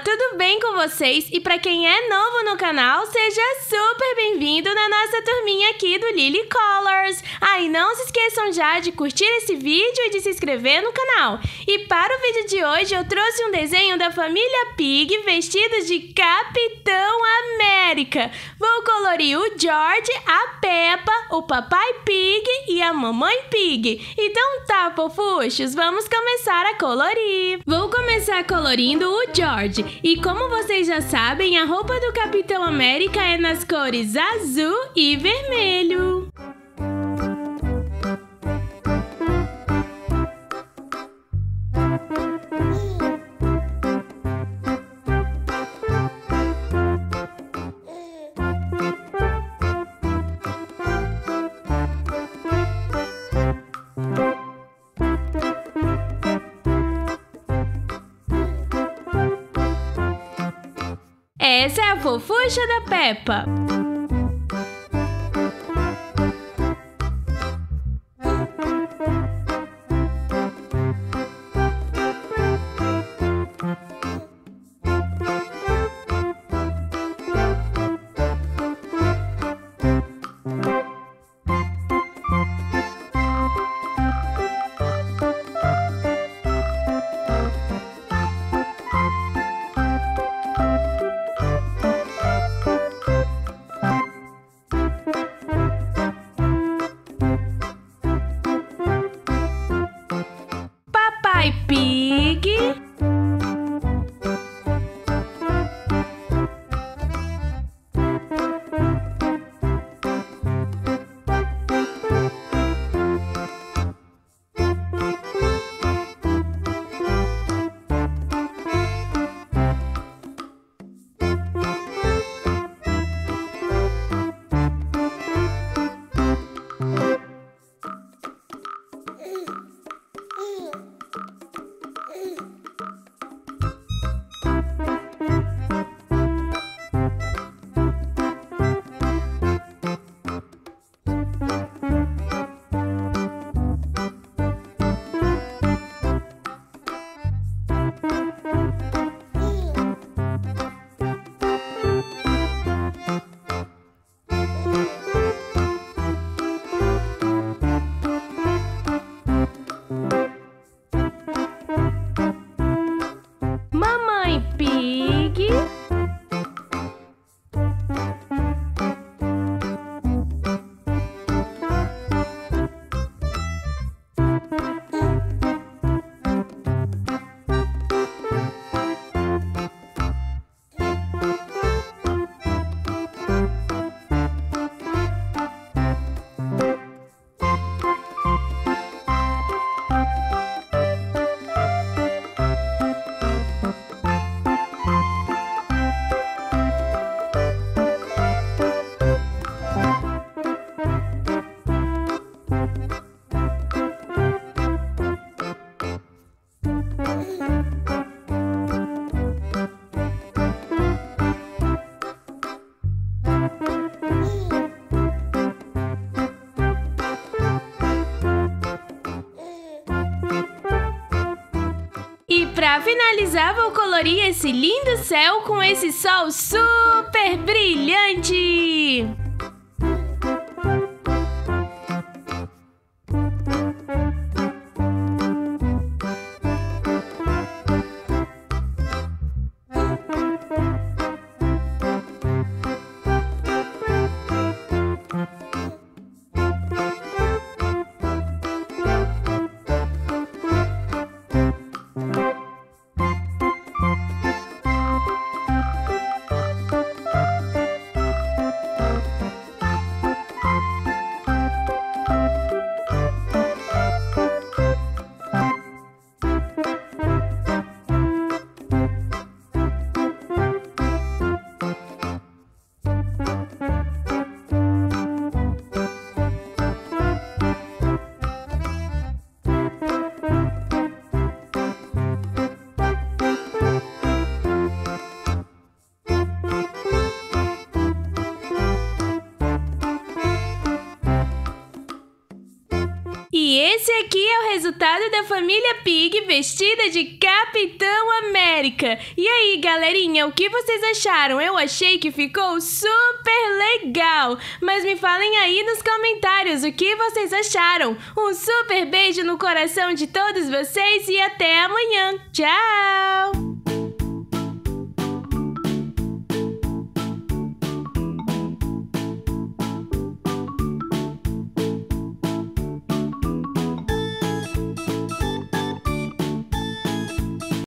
tudo bem com vocês? E para quem é novo no canal, seja super bem-vindo na nossa turminha aqui do Lily Colors. Ah, e não se esqueçam já de curtir esse vídeo e de se inscrever no canal. E para o vídeo de hoje eu trouxe um desenho da família Pig vestidos de Capitão América. Vou colorir o George, a Peppa, o Papai Pig e a Mamãe Pig. Então tá, fofuchos, vamos começar a colorir. Vou começar colorindo o George. E como vocês já sabem, a roupa do Capitão América é nas cores azul e vermelho. Essa é a fofucha da Peppa. Papai Pig. Mamãe Para finalizar, vou colorir esse lindo céu com esse sol super brilhante. E esse aqui é o resultado da família Pig vestida de Capitão América. E aí, galerinha, o que vocês acharam? Eu achei que ficou super legal. Mas me falem aí nos comentários o que vocês acharam. Um super beijo no coração de todos vocês e até amanhã. Tchau!